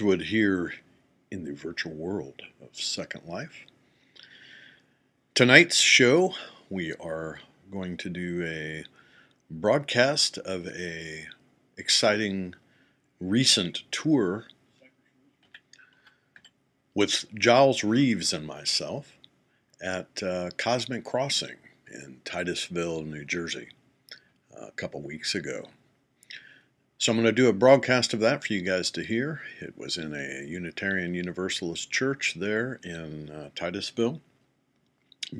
would here in the virtual world of Second Life. Tonight's show, we are going to do a broadcast of a exciting recent tour with Giles Reeves and myself at uh, Cosmic Crossing in Titusville, New Jersey, a couple weeks ago. So I'm going to do a broadcast of that for you guys to hear. It was in a Unitarian Universalist church there in uh, Titusville.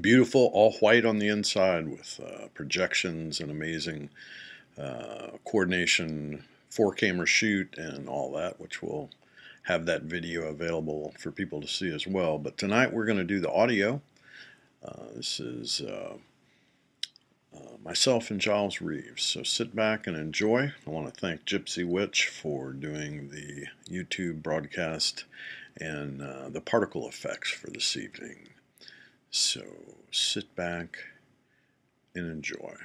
Beautiful, all white on the inside with uh, projections and amazing uh, coordination, four camera shoot, and all that, which we'll have that video available for people to see as well. But tonight we're going to do the audio. Uh, this is uh, myself and Giles Reeves. So sit back and enjoy. I want to thank Gypsy Witch for doing the YouTube broadcast and uh, the particle effects for this evening. So sit back and enjoy.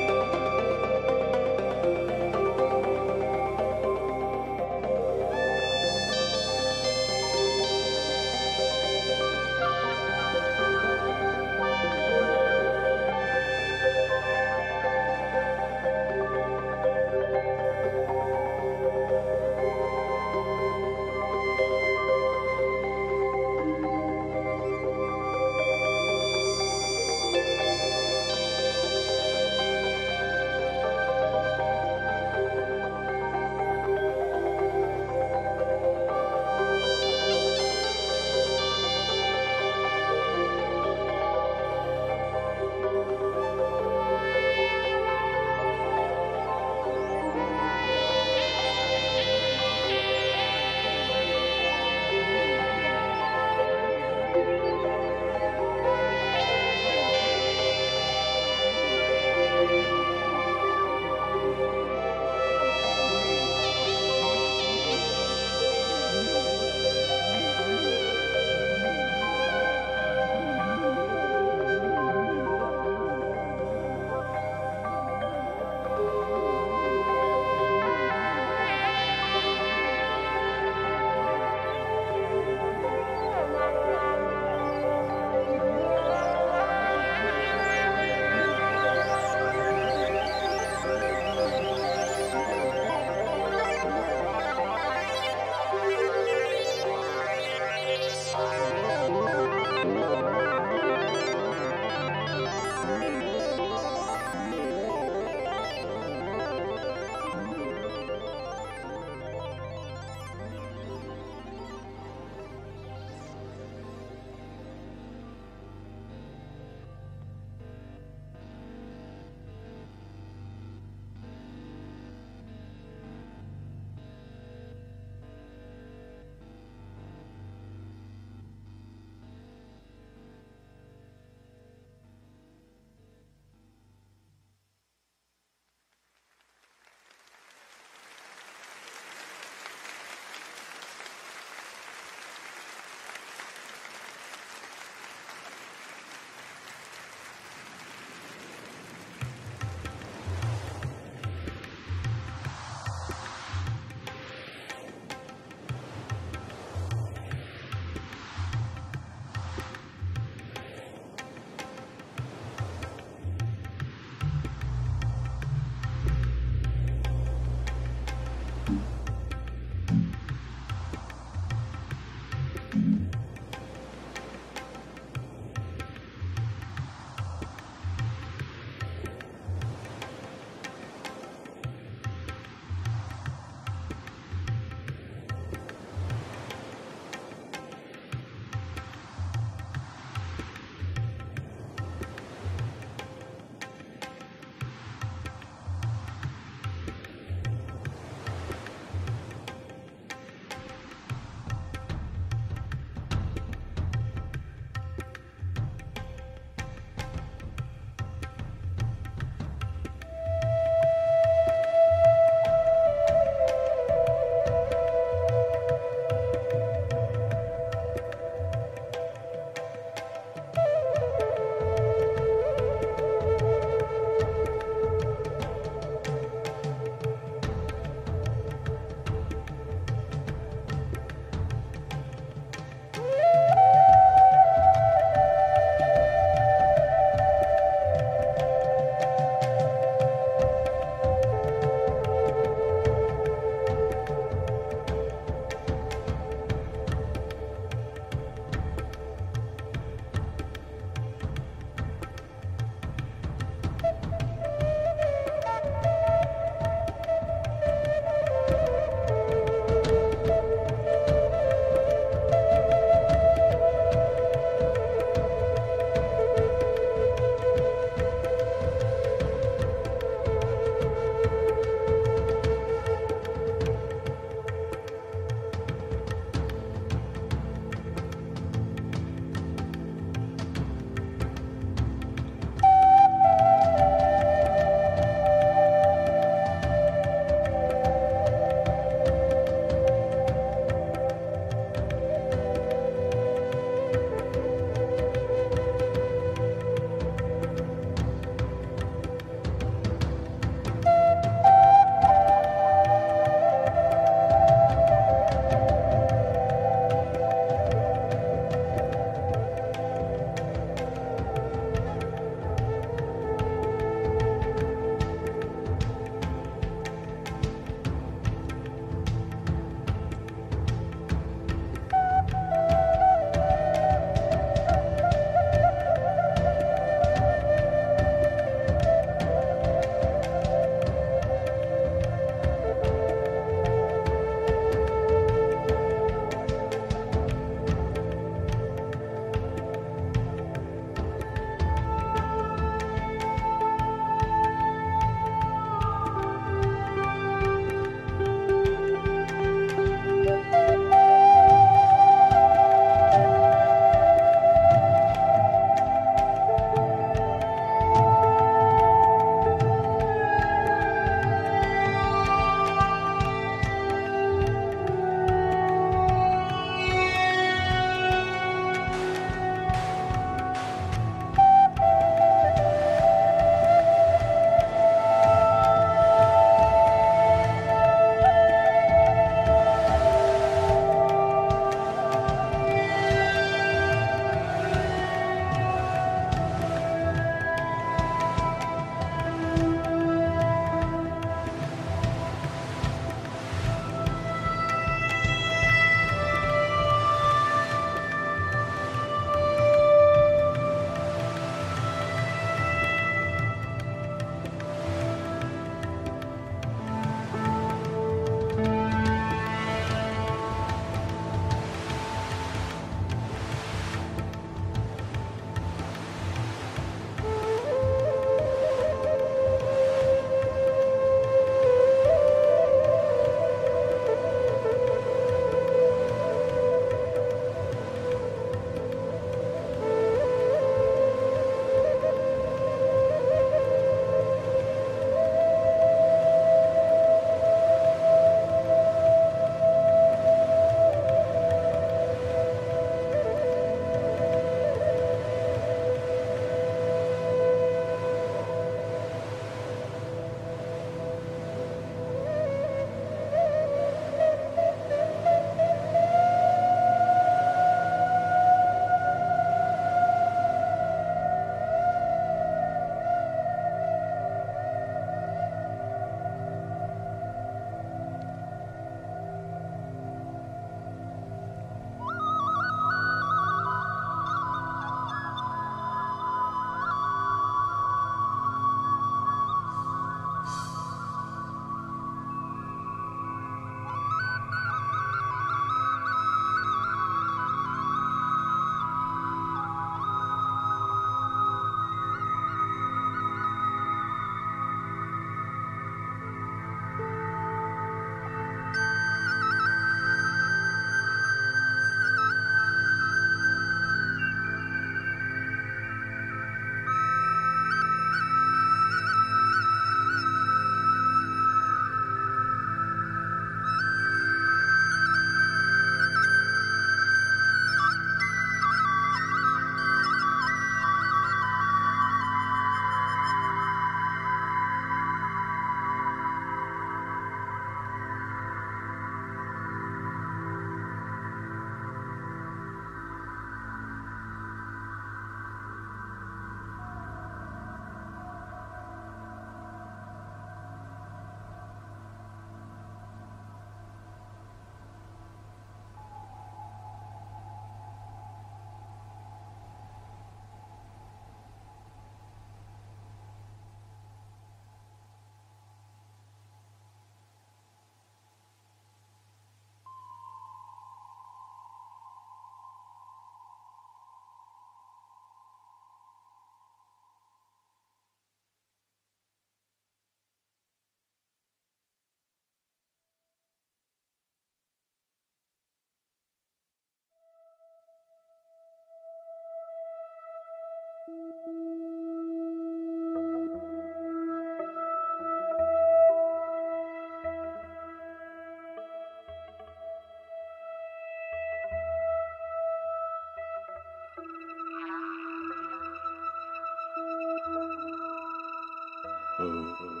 Música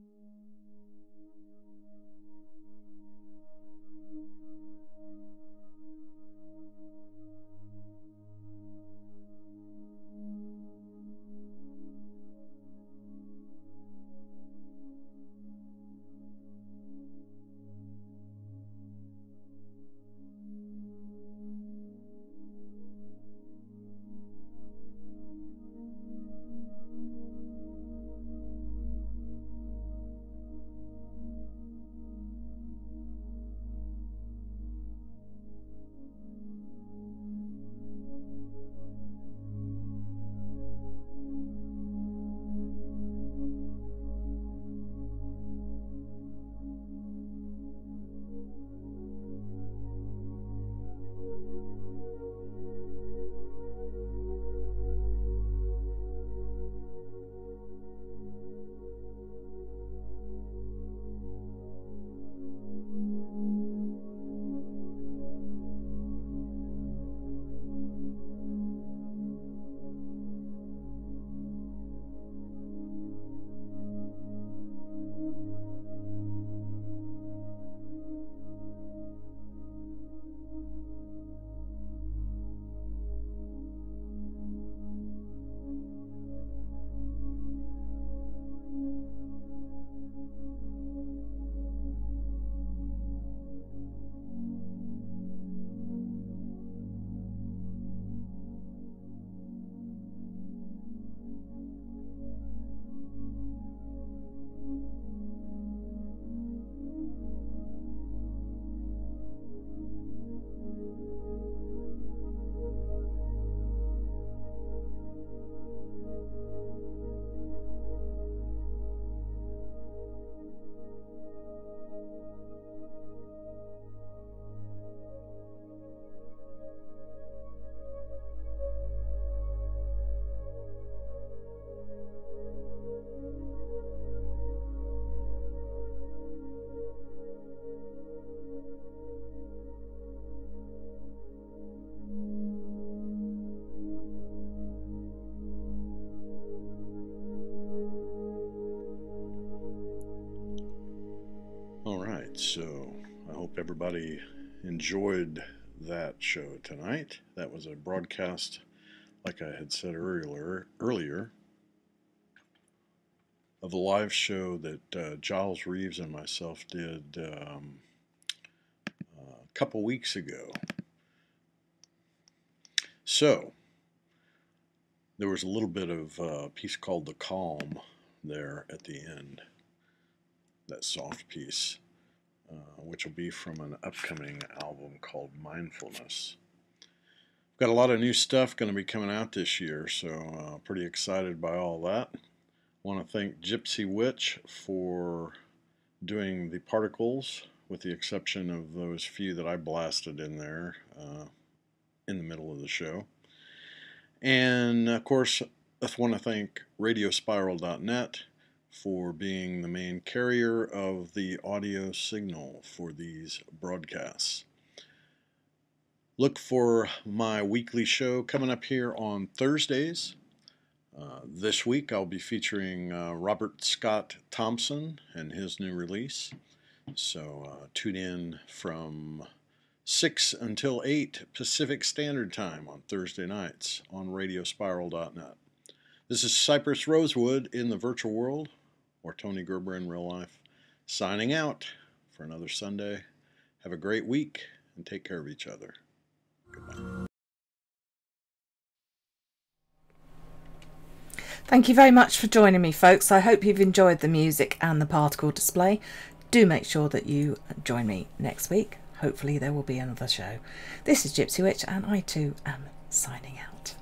so I hope everybody enjoyed that show tonight. That was a broadcast, like I had said earlier, earlier of the live show that uh, Giles Reeves and myself did um, uh, a couple weeks ago. So, there was a little bit of a piece called The Calm there at the end, that soft piece. Uh, which will be from an upcoming album called Mindfulness. Got a lot of new stuff going to be coming out this year, so uh, pretty excited by all that. Want to thank Gypsy Witch for doing the particles, with the exception of those few that I blasted in there uh, in the middle of the show. And of course, I want to thank Radiospiral.net for being the main carrier of the audio signal for these broadcasts. Look for my weekly show coming up here on Thursdays. Uh, this week I'll be featuring uh, Robert Scott Thompson and his new release. So uh, tune in from 6 until 8 Pacific Standard Time on Thursday nights on radiospiral.net. This is Cypress Rosewood in the virtual world or Tony Gerber in real life. Signing out for another Sunday. Have a great week and take care of each other. Goodbye. Thank you very much for joining me, folks. I hope you've enjoyed the music and the particle display. Do make sure that you join me next week. Hopefully, there will be another show. This is Gypsy Witch, and I too am signing out.